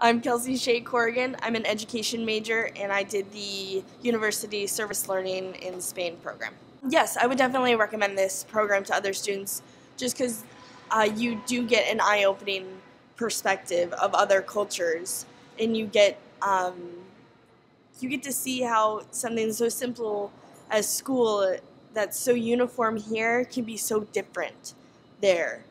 I'm Kelsey Shea Carrigan. I'm an education major and I did the University Service Learning in Spain program. Yes, I would definitely recommend this program to other students just because uh, you do get an eye opening perspective of other cultures and you get um, you get to see how something so simple as school that's so uniform here can be so different there